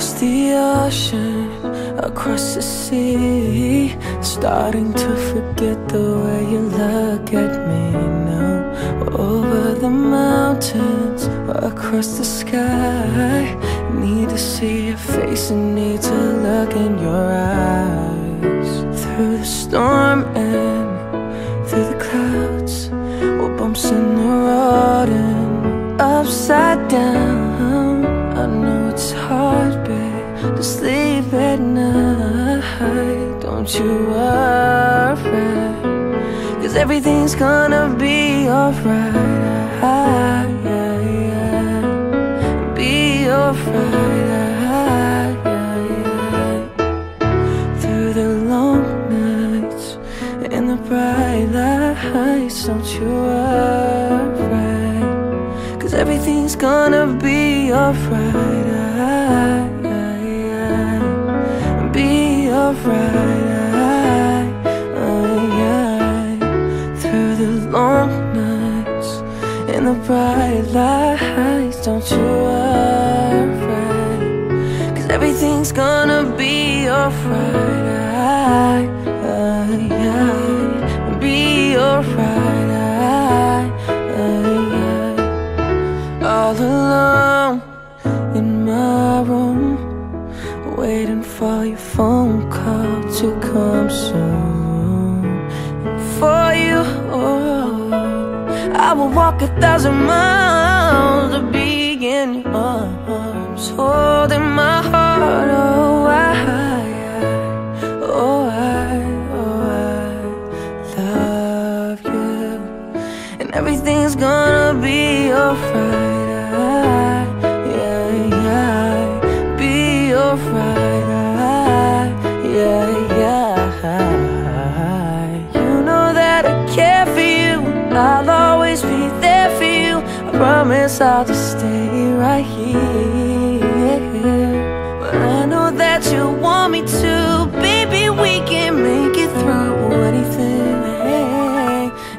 ocean, across the sea. Starting to forget the way you look at me now. Over the mountains, across the sky. Need to see your face and need to look in your eyes. Through the storm sleep at night Don't you worry Cause everything's gonna be alright. Be alright. Through the long nights and the bright lights Don't you worry Cause everything's gonna be alright the bright lights Don't you worry. Cause everything's gonna be alright. Be alright. All alone in my room Waiting for your phone call to come soon Will walk a thousand miles to be in your arms Holding my heart, oh, I, oh, I, oh, I love you. And everything's gonna be promise I'll just stay right here. But I know that you want me to Baby, we can make it through anything.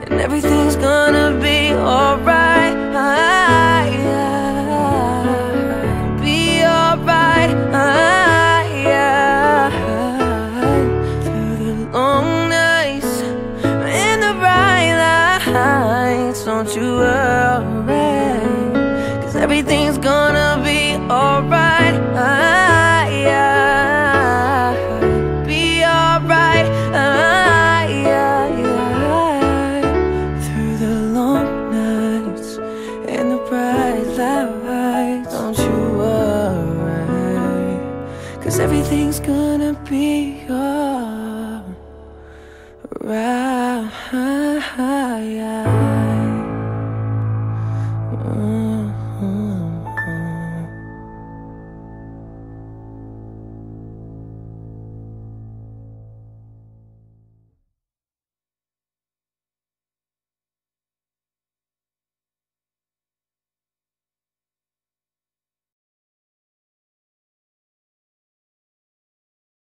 And everything's gonna be alright. Be alright. Through the long nights and the bright lights Don't you worry Cause everything's gonna be alright